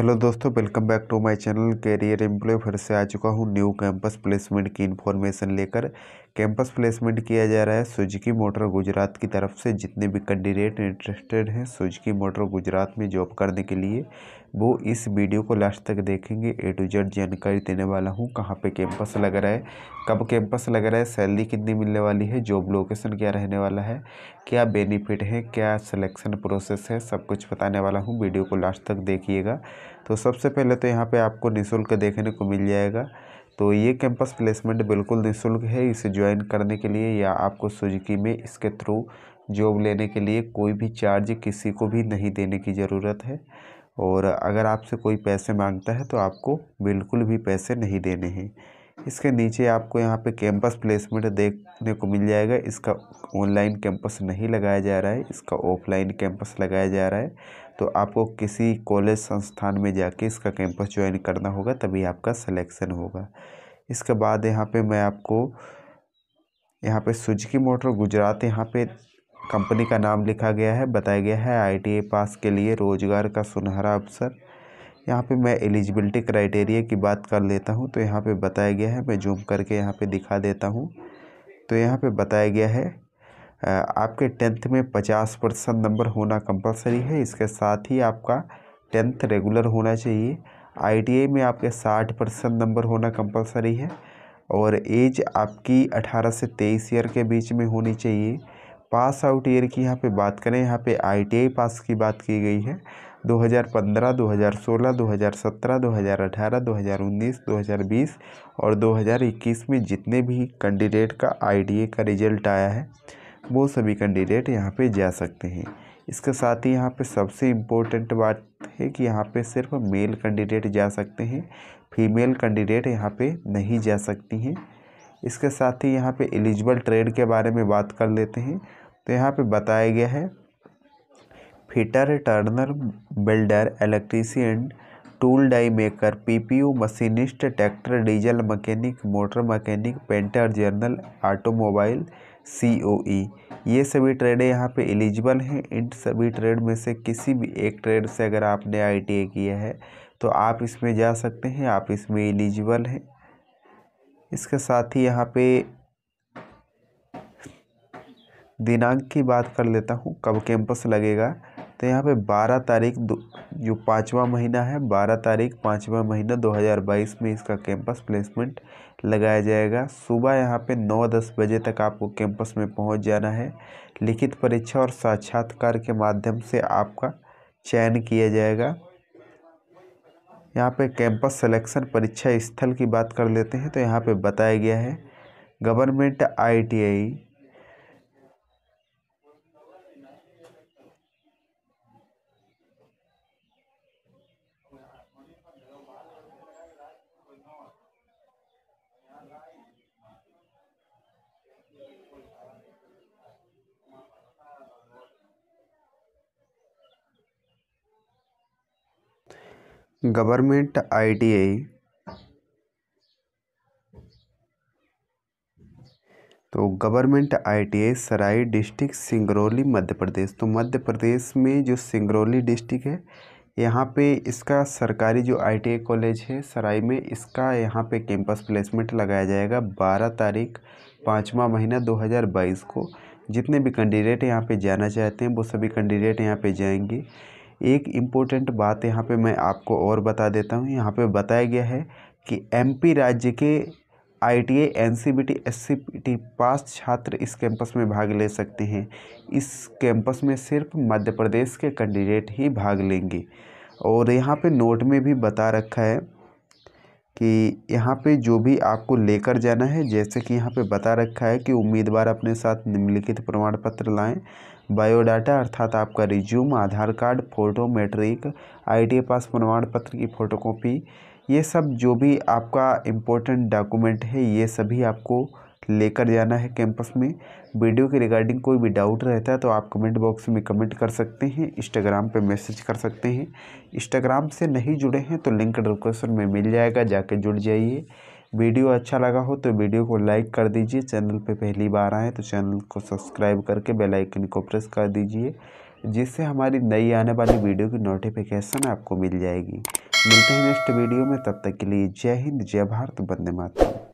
Hello दोस्तों welcome back to my channel career employ फिर से आ चुका हूँ न्यू कैंपस प्लेसमेंट की इन्फॉर्मेशन लेकर। कैंपस प्लेसमेंट किया जा रहा है। सुजुकी मोटर गुजरात की तरफ़ से जितने भी कैंडिडेट इंटरेस्टेड हैं, सुजुकी मोटर गुजरात में जॉब करने के लिए, वो इस वीडियो को लास्ट तक देखेंगे। ए टू जेड जानकारी देने वाला हूँ कहाँ पे कैंपस लग रहा है, कब कैंपस लग रहा है सैलरी कितनी मिलने वाली है जॉब लोकेशन क्या रहने वाला है, क्या बेनिफिट है, क्या सिलेक्शन प्रोसेस है, सब कुछ बताने वाला हूँ। वीडियो को लास्ट तक देखिएगा। तो सबसे पहले तो यहाँ पर आपको निःशुल्क देखने को मिल जाएगा। तो ये कैंपस प्लेसमेंट बिल्कुल निःशुल्क है, इसे ज्वाइन करने के लिए या आपको सुजुकी में इसके थ्रू जॉब लेने के लिए कोई भी चार्ज किसी को भी नहीं देने की ज़रूरत है। और अगर आपसे कोई पैसे माँगता है तो आपको बिल्कुल भी पैसे नहीं देने हैं। इसके नीचे आपको यहाँ पे कैंपस प्लेसमेंट देखने को मिल जाएगा। इसका ऑनलाइन कैंपस नहीं लगाया जा रहा है, इसका ऑफलाइन कैंपस लगाया जा रहा है। तो आपको किसी कॉलेज संस्थान में जाके इसका कैंपस ज्वाइन करना होगा, तभी आपका सिलेक्शन होगा। इसके बाद यहाँ पे मैं आपको, यहाँ पे सुजुकी मोटर गुजरात यहाँ पे कंपनी का नाम लिखा गया है, बताया गया है आईटीआई पास के लिए रोज़गार का सुनहरा अवसर। यहाँ पे मैं एलिजिबिलिटी क्राइटेरिया की बात कर लेता हूँ तो यहाँ पे बताया गया है, मैं जूम करके यहाँ पे दिखा देता हूँ। तो यहाँ पे बताया गया है आपके टेंथ में पचास परसेंट नंबर होना कंपलसरी है। इसके साथ ही आपका टेंथ रेगुलर होना चाहिए। आई में आपके साठ परसेंट नंबर होना कंपलसरी है और एज आपकी अठारह से तेईस ईयर के बीच में होनी चाहिए। पास आउट ईयर की यहाँ पे बात करें यहाँ पे आई पास की बात की गई है। 2015, 2016, 2017, 2018, 2019, 2020 और 2021 में जितने भी कैंडिडेट का आईटीआई का रिज़ल्ट आया है वो सभी कैंडिडेट यहाँ पे जा सकते हैं। इसके साथ ही यहाँ पे सबसे इम्पोर्टेंट बात है कि यहाँ पे सिर्फ़ मेल कैंडिडेट जा सकते हैं। फीमेल कैंडिडेट यहाँ पे नहीं जा सकती हैं। इसके साथ ही यहाँ पे एलिजिबल ट्रेड के बारे में बात कर लेते हैं। तो यहाँ पे बताया गया है fitter turner builder electrician tool die maker PPU machinist tractor diesel mechanic motor mechanic painter journal automobile COE ये सभी ट्रेड यहाँ पे एलिजिबल हैं। इन सभी ट्रेड में से किसी भी एक ट्रेड से अगर आपने आईटीआई किया है तो आप इसमें जा सकते हैं, आप इसमें एलिजिबल हैं। इसके साथ ही यहाँ पे दिनांक की बात कर लेता हूँ, कब कैंपस लगेगा। तो यहाँ पे 12 तारीख जो पाँचवा महीना है 12 तारीख पाँचवा महीना 2022 में इसका कैंपस प्लेसमेंट लगाया जाएगा। सुबह यहाँ पे नौ दस बजे तक आपको कैंपस में पहुँच जाना है। लिखित परीक्षा और साक्षात्कार के माध्यम से आपका चयन किया जाएगा। यहाँ पे कैंपस सिलेक्शन परीक्षा स्थल की बात कर लेते हैं तो यहाँ पे बताया गया है। Government ITI government ITI. तो government ITI Sarai district Singrauli, Madhya Pradesh. तो मध्य प्रदेश में जो सिंगरौली डिस्ट्रिक्ट है, यहाँ पे इसका सरकारी जो आईटीआई कॉलेज है, सराई में इसका यहाँ पे कैंपस प्लेसमेंट लगाया जाएगा बारह तारीख, पाँचवा महीना 2022 को। जितने भी कैंडिडेट यहाँ पे जाना चाहते हैं, वो सभी कैंडिडेट यहाँ पे जाएँगे। एक इम्पोर्टेंट बात यहाँ पे मैं आपको और बता देता हूँ। यहाँ पे बताया गया है कि एमपी राज्य के आईटीए एनसीबीटी एससीबीटी पास छात्र इस कैंपस में भाग ले सकते हैं। इस कैंपस में सिर्फ़ मध्य प्रदेश के कैंडिडेट ही भाग लेंगे। और यहाँ पे नोट में भी बता रखा है कि यहाँ पे जो भी आपको लेकर जाना है, जैसे कि यहाँ पे बता रखा है कि उम्मीदवार अपने साथ निम्नलिखित प्रमाण पत्र लाएँ। बायोडाटा अर्थात आपका resume, Aadhaar card, photo, matric I pass प्रमाण पत्र की फ़ोटोकॉपी, ये सब जो भी आपका इम्पोर्टेंट डॉक्यूमेंट है, ये सभी आपको लेकर जाना है कैंपस में। वीडियो के रिगार्डिंग कोई भी डाउट रहता है तो आप कमेंट बॉक्स में कमेंट कर सकते हैं इंस्टाग्राम पे मैसेज कर सकते हैं। इंस्टाग्राम से नहीं जुड़े हैं तो लिंक डिस्क्रिप्शन में मिल जाएगा, जाके जुड़ जाइए। वीडियो अच्छा लगा हो तो वीडियो को लाइक कर दीजिए। चैनल पे पहली बार आएँ तो चैनल को सब्सक्राइब करके बेल आइकन को प्रेस कर दीजिए, जिससे हमारी नई आने वाली वीडियो की नोटिफिकेशन आपको मिल जाएगी। मिलते हैं नेक्स्ट वीडियो में, तब तक के लिए जय हिंद, जय भारत, वंदे मातरम।